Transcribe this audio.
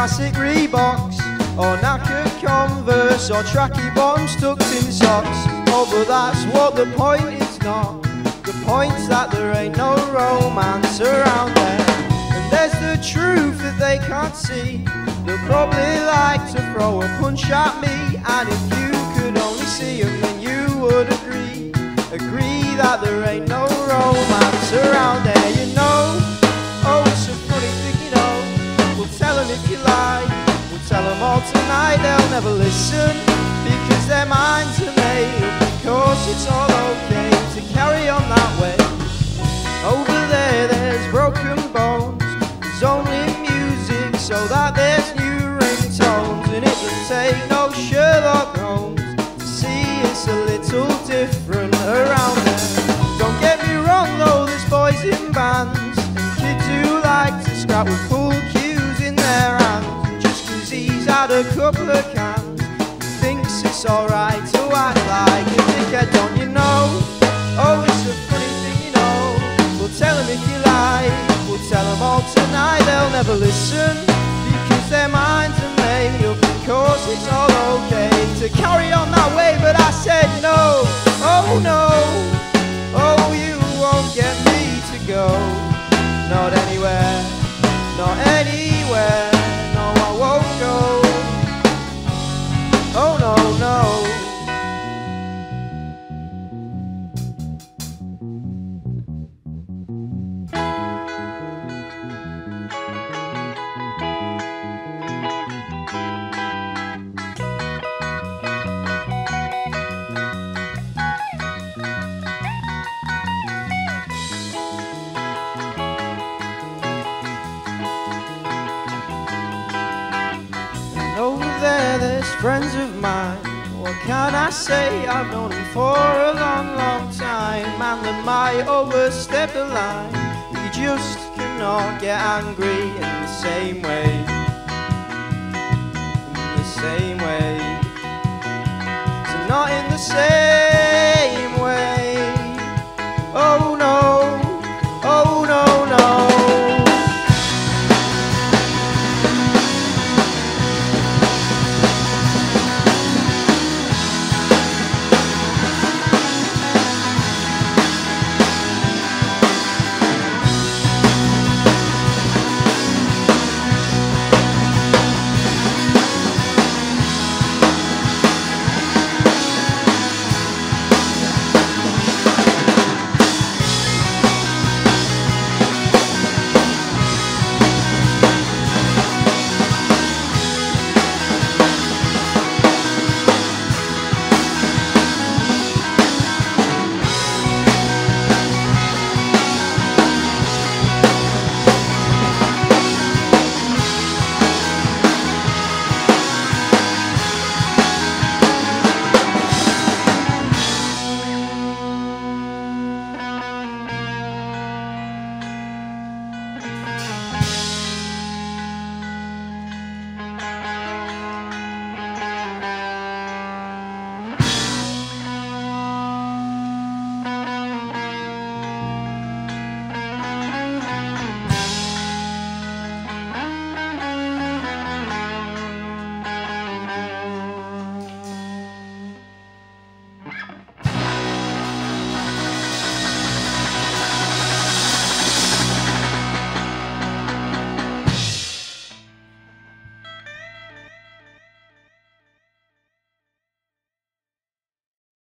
classic Reeboks, or knackered Converse, or tracky bottoms tucked in socks. Oh, but that's what the point is not. The point's that there ain't no romance around there. And there's the truth that they can't see. They'll probably like to throw a punch at me. And if you could only see them, then you would agree. Agree that there ain't no it's all okay to carry on that way. Over there, there's broken bones. There's only music so that there's new ringtones. And it would take no Sherlock Holmes to see it's a little different around there. Don't get me wrong though, there's boys in bands and kids who like to scrap with pool cues in their hands. And just cause he's had a couple of cans, thinks it's alright to act tell them all tonight, they'll never listen because their minds are made up. Of course, it's all okay to carry on that way, but I said no. Oh no, oh you won't get me to go, not anywhere, friends of mine. What can I say? I've known them for a long, long time. And they might overstep the line. You just cannot get angry in the same way. In the same way. So not in the same